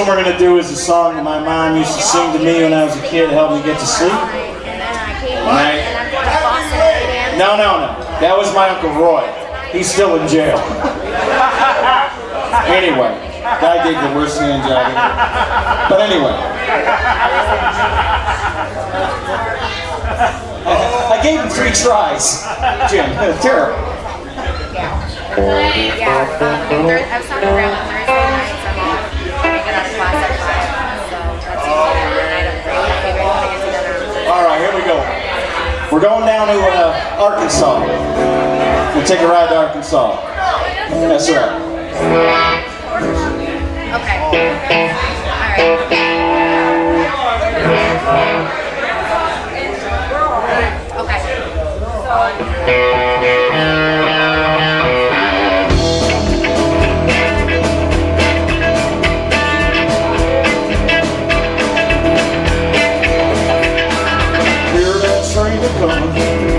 one we're going to do is a song that my mom used to sing to me when I was a kid to help me get to sleep. Right. No, no, no. That was my Uncle Roy. He's still in jail. anyway, guy did the worst hand job ever. But anyway. I gave him three tries. Jim, terrible. Yeah. Yeah. Um, I was talking to We're going down to uh, Arkansas. We'll take a ride to Arkansas. That's right. Okay. Okay. Hear a coming,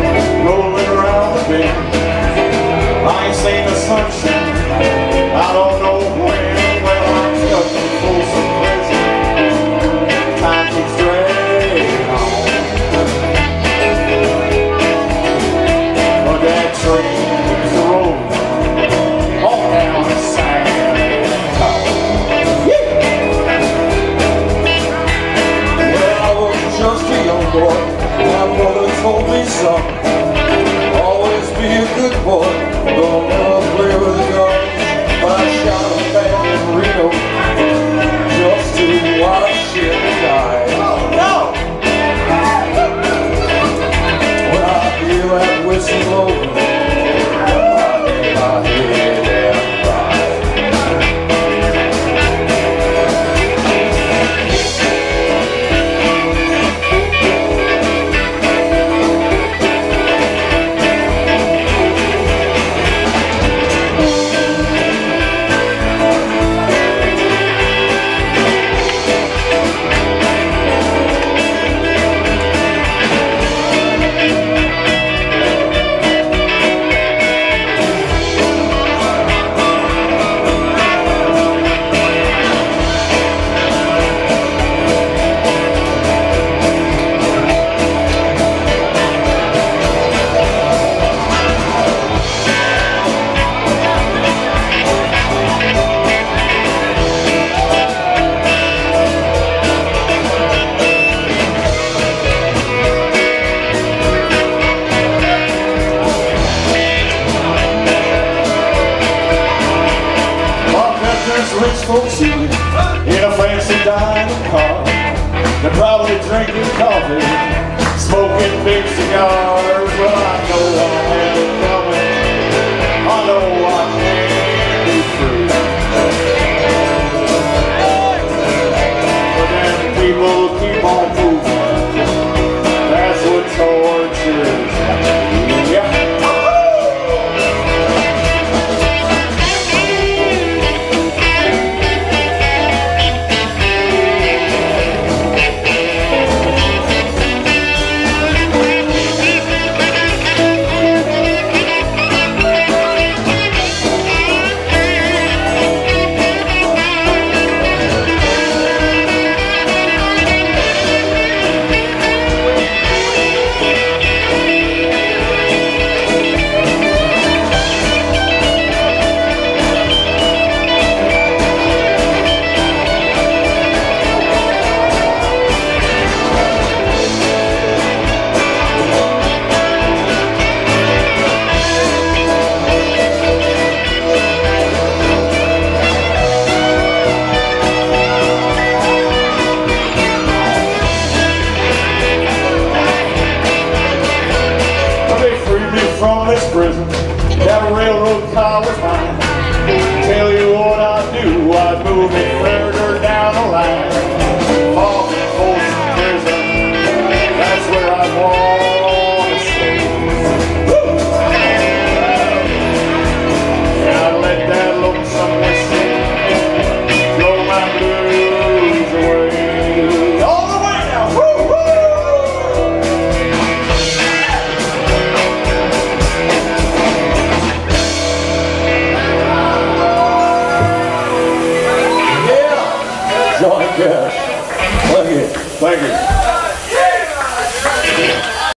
that whistle rich folks in a fancy dining car. They're probably drinking coffee, smoking big cigars. Well, I know I enough. Texas prison. That railroad car was mine. Tell you what I do, I'd move it further down the line.